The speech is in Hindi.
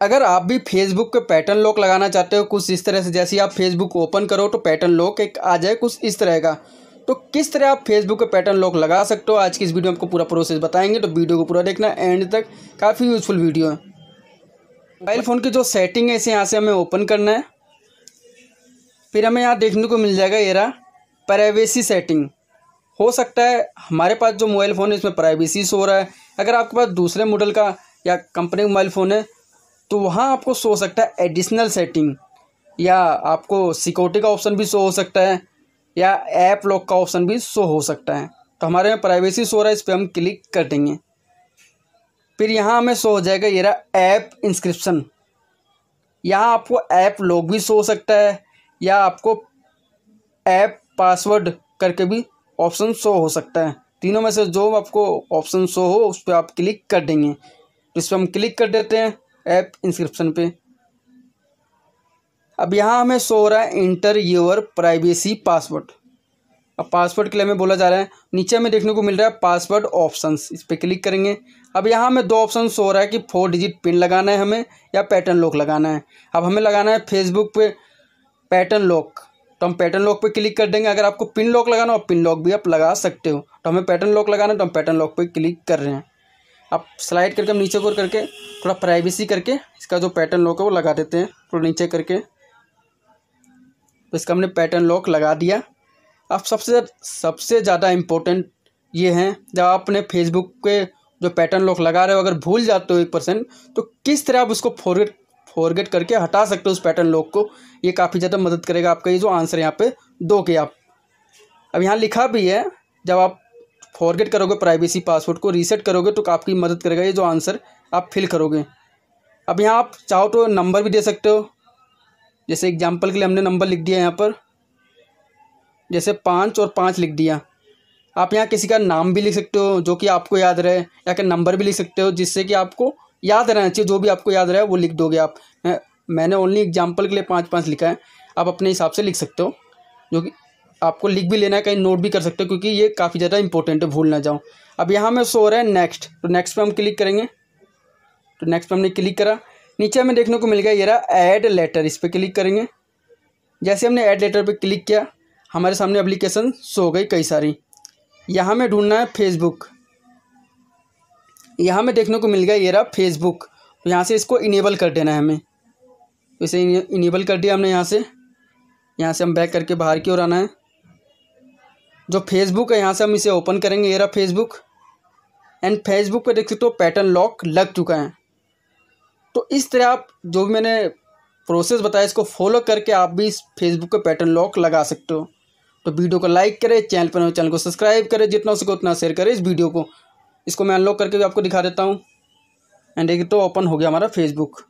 अगर आप भी फेसबुक पे पैटर्न लॉक लगाना चाहते हो, कुछ इस तरह से, जैसे आप फेसबुक ओपन करो तो पैटर्न लॉक एक आ जाए, कुछ इस तरह का। तो किस तरह आप फेसबुक पे पैटर्न लॉक लगा सकते हो, आज की इस वीडियो में आपको पूरा प्रोसेस बताएँगे तो वीडियो को पूरा देखना एंड तक। काफ़ी यूज़फुल वीडियो है। मोबाइल फ़ोन की जो सेटिंग है, इसे यहाँ से हमें ओपन करना है। फिर हमें यहाँ देखने को मिल जाएगा ये रहा प्राइवेसी सेटिंग हो सकता है हमारे पास जो मोबाइल फ़ोन है, इसमें प्राइवेसी हो रहा है। अगर आपके पास दूसरे मॉडल का या कंपनी का मोबाइल फ़ोन है तो वहाँ आपको शो हो सकता है एडिशनल सेटिंग या आपको सिक्योरिटी का ऑप्शन भी शो हो सकता है, या ऐप लॉक का ऑप्शन भी शो हो सकता है. तो हमारे में प्राइवेसी शो रहा है, इस पर हम क्लिक कर देंगे फिर यहाँ हमें शो हो जाएगा, ये रहा ऐप इंस्क्रिप्शन यहाँ आपको ऐप लॉक भी शो हो सकता है, या आपको ऐप पासवर्ड करके भी ऑप्शन शो हो सकता है. तीनों में से जो आपको ऑप्शन शो हो, उस पर आप क्लिक कर देंगे. तो इस पर हम क्लिक कर देते हैं. ऐप इंस्क्रिप्शन पे। अब यहाँ हमें हो रहा है इंटर योर प्राइवेसी पासवर्ड अब पासवर्ड के लिए हमें बोला जा रहा है, नीचे हमें देखने को मिल रहा है पासवर्ड ऑप्शंस इस पर क्लिक करेंगे। अब यहाँ हमें दो ऑप्शन हो रहा है कि फोर डिजिट पिन लगाना है हमें या पैटर्न लॉक लगाना है। अब हमें लगाना है फेसबुक पे पैटर्न लॉक तो हम पैटर्न लॉक पे क्लिक कर देंगे। अगर आपको पिन लॉक लगाना हो पिन लॉक भी आप लगा सकते हो। तो हमें पैटर्न लॉक लगाना है तो हम पैटर्न लॉक पे क्लिक कर रहे हैं। अब स्लाइड करके, हम नीचे को करके, थोड़ा प्राइवेसी करके, इसका जो पैटर्न लॉक है वो लगा देते हैं, थोड़ा नीचे करके। तो इसका हमने पैटर्न लॉक लगा दिया। अब सबसे सबसे ज़्यादा इम्पोर्टेंट ये हैं, जब आप अपने फेसबुक के जो पैटर्न लॉक लगा रहे हो, अगर भूल जाते हो एक परसेंट तो किस तरह आप उसको फॉरगेट फॉरगेट करके हटा सकते हो उस पैटर्न लॉक को? ये काफ़ी ज़्यादा मदद करेगा आपका, ये जो आंसर यहाँ पे दोगे आप। अब यहाँ लिखा भी है, जब आप फॉरगेट करोगे प्राइवेसी पासवर्ड को रीसेट करोगे तो आपकी मदद करेगा। ये जो आंसर आप फिल करोगे। अब यहाँ आप चाहो तो नंबर भी दे सकते हो। जैसे एग्ज़ाम्पल के लिए हमने नंबर लिख दिया यहाँ पर। जैसे पाँच और पाँच लिख दिया। आप यहाँ किसी का नाम भी लिख सकते हो, जो कि आपको याद रहे, या कि नंबर भी लिख सकते हो, जिससे कि आपको याद रहना चाहिए। जो भी आपको याद रहे, वो लिख दोगे आप। मैंने ओनली एग्ज़ाम्पल के लिए पाँच पाँच लिखा है। आप अपने हिसाब से लिख सकते हो, जो कि आपको लिख भी लेना है, कहीं नोट भी कर सकते हो, क्योंकि ये काफ़ी ज़्यादा इंपॉर्टेंट है भूल ना जाऊँ अब यहाँ में शो हो रहा है नेक्स्ट तो नेक्स्ट पे हम क्लिक करेंगे। तो नेक्स्ट पे हमने क्लिक करा। नीचे हमें देखने को मिल गया, ये रहा ऐड लेटर इस पर क्लिक करेंगे। जैसे हमने ऐड लेटर पर क्लिक किया, हमारे सामने एप्लीकेशन शो हो गई कई सारी। यहाँ में ढूंढना है फेसबुक यहाँ में देखने को मिल गया, ये रहा फेसबुक तो यहाँ से इसको इनेबल कर देना है हमें। इसे इनेबल कर दिया हमने यहाँ से। यहाँ से हम बैक करके बाहर की ओर आना है। जो फेसबुक है, यहाँ से हम इसे ओपन करेंगे रहा फेसबुक एंड फेसबुक पे देख सकते हो पैटर्न लॉक लग चुका है। तो इस तरह आप जो भी मैंने प्रोसेस बताया, इसको फॉलो करके आप भी इस फेसबुक पे पैटर्न लॉक लगा सकते हो। तो वीडियो को लाइक करें चैनल पर चैनल को सब्सक्राइब करें, जितना हो सके उतना शेयर करें इस वीडियो को। इसको मैं अनलॉक करके भी आपको दिखा देता हूँ। एंड एक तो ओपन हो गया हमारा फेसबुक